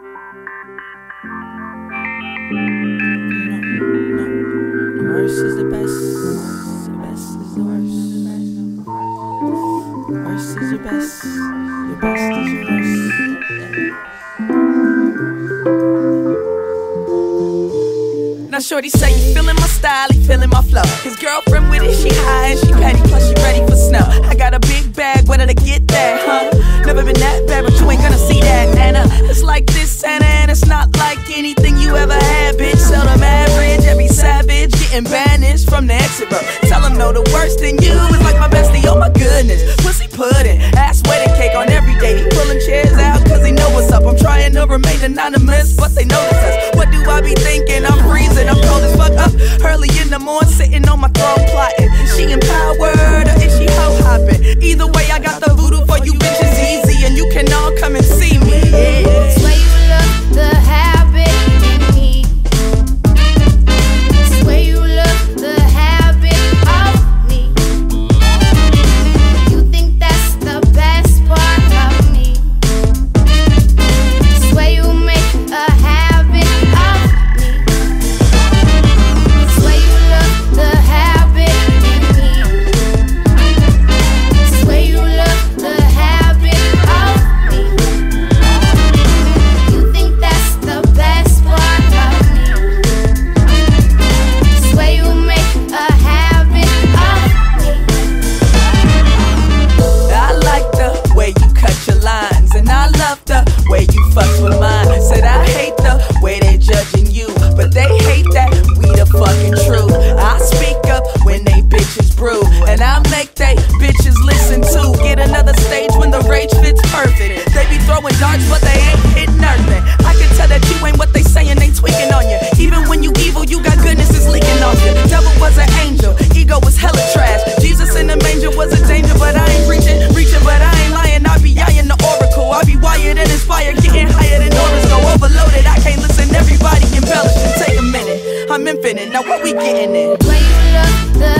Worst is the best. The best is the worst. Worst is best. Best is your worst. Now shorty say you feeling my style, he feeling my flow. His girlfriend with it, she high and she petty, plus she ready for snow. I got a big bag, where did I get that, huh? Been that bad, but you ain't gonna see that, Nana. It's like this, Santa, and it's not like anything you ever had, bitch. Seldom average, every savage getting banished from the exit row. Tell them no, the worst in you is like my bestie, oh my goodness. Pussy pudding, ass wedding cake on every day. He pulling chairs out cause they know what's up. I'm trying to remain anonymous, but they notice us. What do I be thinking? I'm freezing, I'm cold as fuck up. Early in the morning, sitting on my throne plotting. She empowered, we getting in?